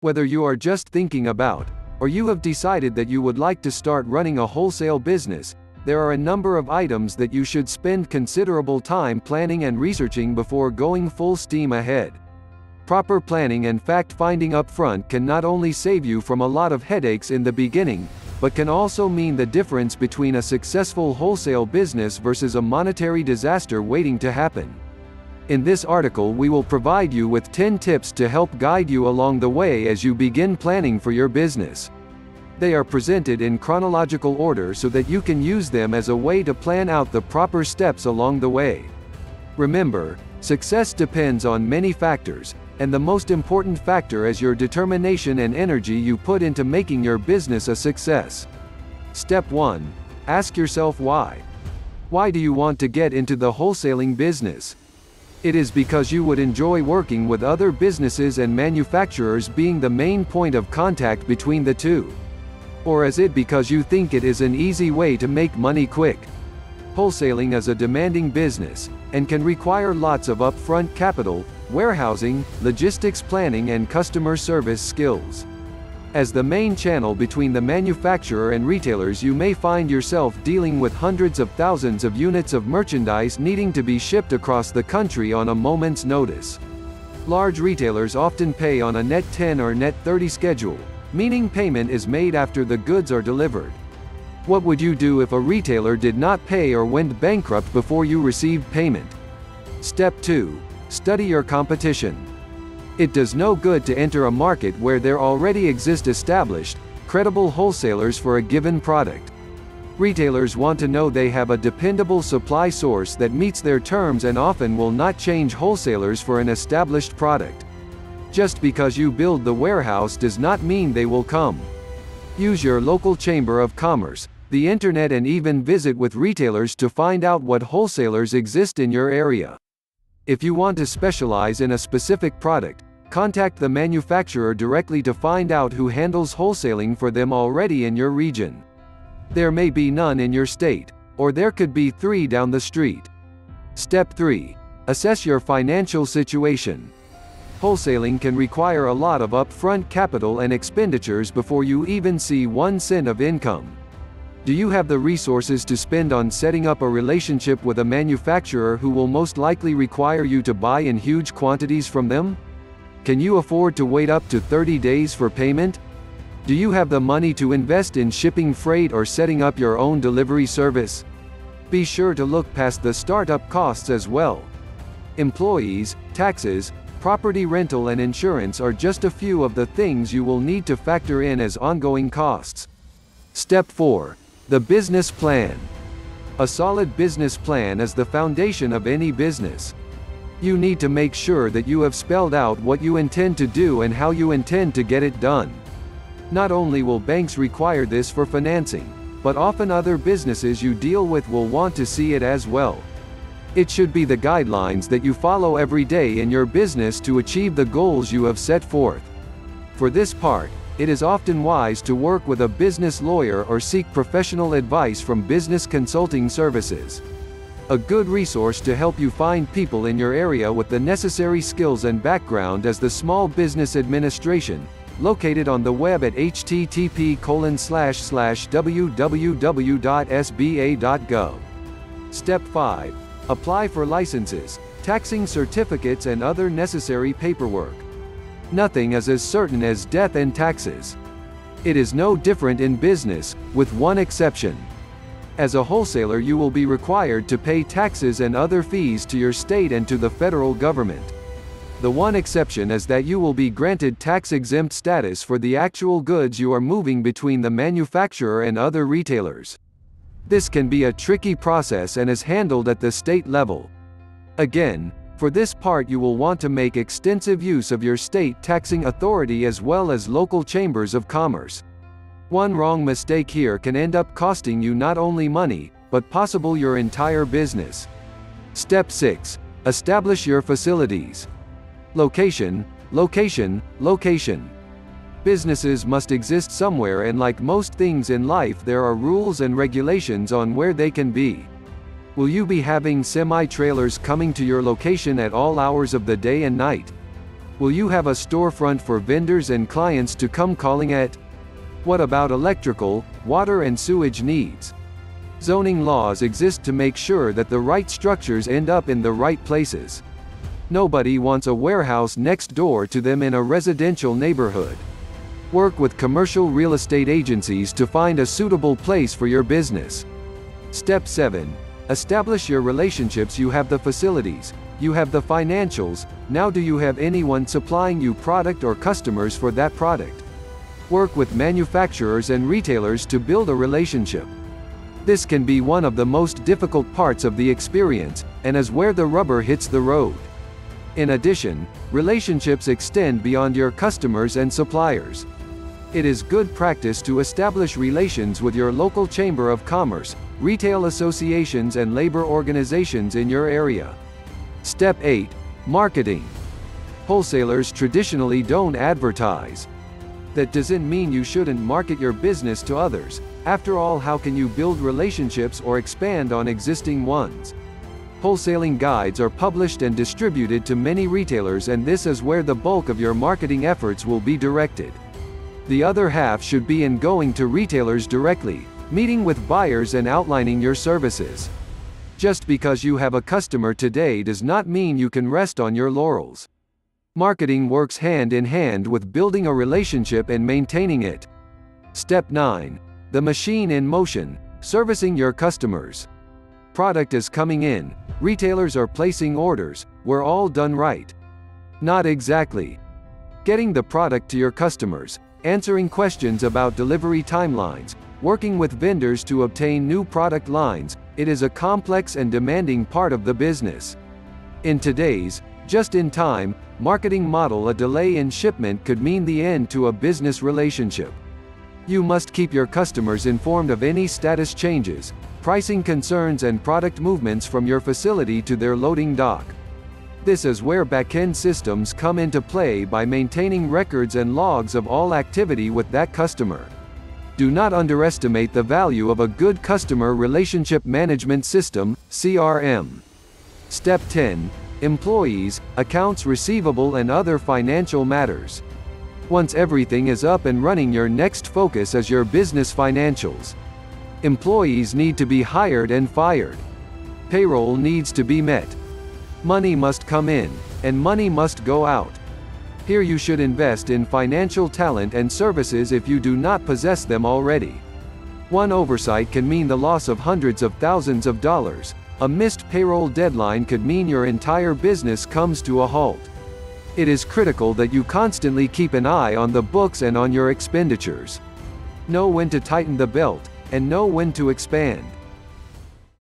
Whether you are just thinking about, or you have decided that you would like to start running a wholesale business, there are a number of items that you should spend considerable time planning and researching before going full steam ahead. Proper planning and fact-finding upfront can not only save you from a lot of headaches in the beginning, but can also mean the difference between a successful wholesale business versus a monetary disaster waiting to happen. In this article we will provide you with 10 tips to help guide you along the way as you begin planning for your business. They are presented in chronological order so that you can use them as a way to plan out the proper steps along the way. Remember, success depends on many factors, and the most important factor is your determination and energy you put into making your business a success. Step 1. Ask yourself why. Why do you want to get into the wholesaling business? It is because you would enjoy working with other businesses and manufacturers being the main point of contact between the two. Or is it because you think it is an easy way to make money quick? Wholesaling is a demanding business, and can require lots of upfront capital, warehousing, logistics planning and customer service skills. As the main channel between the manufacturer and retailers you may find yourself dealing with hundreds of thousands of units of merchandise needing to be shipped across the country on a moment's notice. Large retailers often pay on a net 10 or net 30 schedule, meaning payment is made after the goods are delivered. What would you do if a retailer did not pay or went bankrupt before you received payment? Step 2. Study your competition. It does no good to enter a market where there already exist established, credible wholesalers for a given product. Retailers want to know they have a dependable supply source that meets their terms and often will not change wholesalers for an established product. Just because you build the warehouse does not mean they will come. Use your local chamber of commerce, the internet and even visit with retailers to find out what wholesalers exist in your area. If you want to specialize in a specific product, contact the manufacturer directly to find out who handles wholesaling for them already in your region. There may be none in your state, or there could be three down the street. Step 3. Assess your financial situation. Wholesaling can require a lot of upfront capital and expenditures before you even see one cent of income. Do you have the resources to spend on setting up a relationship with a manufacturer who will most likely require you to buy in huge quantities from them? Can you afford to wait up to 30 days for payment? Do you have the money to invest in shipping freight or setting up your own delivery service? Be sure to look past the startup costs as well. Employees, taxes, property rental and insurance are just a few of the things you will need to factor in as ongoing costs. Step 4. The business plan. A solid business plan is the foundation of any business. You need to make sure that you have spelled out what you intend to do and how you intend to get it done. Not only will banks require this for financing, but often other businesses you deal with will want to see it as well. It should be the guidelines that you follow every day in your business to achieve the goals you have set forth. For this part, it is often wise to work with a business lawyer or seek professional advice from business consulting services. A good resource to help you find people in your area with the necessary skills and background is the Small Business Administration, located on the web at http www.sba.gov. Step 5. Apply for licenses, taxing certificates and other necessary paperwork. Nothing is as certain as death and taxes. It is no different in business, with one exception. As a wholesaler you will be required to pay taxes and other fees to your state and to the federal government. The one exception is that you will be granted tax-exempt status for the actual goods you are moving between the manufacturer and other retailers. This can be a tricky process and is handled at the state level. Again, for this part you will want to make extensive use of your state taxing authority as well as local chambers of commerce. One wrong mistake here can end up costing you not only money, but possible your entire business. Step 6. Establish your facilities. Location, location, location. Businesses must exist somewhere and like most things in life there are rules and regulations on where they can be. Will you be having semi-trailers coming to your location at all hours of the day and night? Will you have a storefront for vendors and clients to come calling at? What about electrical, water and sewage needs? Zoning laws exist to make sure that the right structures end up in the right places. Nobody wants a warehouse next door to them in a residential neighborhood. Work with commercial real estate agencies to find a suitable place for your business. Step 7. Establish your relationships. You have the facilities, you have the financials, now do you have anyone supplying you product or customers for that product? Work with manufacturers and retailers to build a relationship. This can be one of the most difficult parts of the experience, and is where the rubber hits the road. In addition, relationships extend beyond your customers and suppliers. It is good practice to establish relations with your local chamber of commerce, retail associations and labor organizations in your area. Step 8. Marketing. Wholesalers traditionally don't advertise. That doesn't mean you shouldn't market your business to others. After all, how can you build relationships or expand on existing ones? Wholesaling guides are published and distributed to many retailers and this is where the bulk of your marketing efforts will be directed. The other half should be in going to retailers directly, meeting with buyers and outlining your services. Just because you have a customer today does not mean you can rest on your laurels. Marketing works hand in hand with building a relationship and maintaining it. Step 9. The machine in motion, servicing your customers. Product is coming in, retailers are placing orders, we're all done right. Not exactly. Getting the product to your customers, answering questions about delivery timelines, working with vendors to obtain new product lines, it is a complex and demanding part of the business. In today's, just-in-time, marketing model a delay in shipment could mean the end to a business relationship. You must keep your customers informed of any status changes, pricing concerns and product movements from your facility to their loading dock. This is where backend systems come into play by maintaining records and logs of all activity with that customer. Do not underestimate the value of a good customer relationship management system, CRM. Step 10. Employees, accounts receivable and other financial matters. Once everything is up and running your next focus is your business financials. Employees need to be hired and fired. Payroll needs to be met. Money must come in, and money must go out. Here you should invest in financial talent and services if you do not possess them already. One oversight can mean the loss of hundreds of thousands of dollars. A missed payroll deadline could mean your entire business comes to a halt. It is critical that you constantly keep an eye on the books and on your expenditures. Know when to tighten the belt, and know when to expand.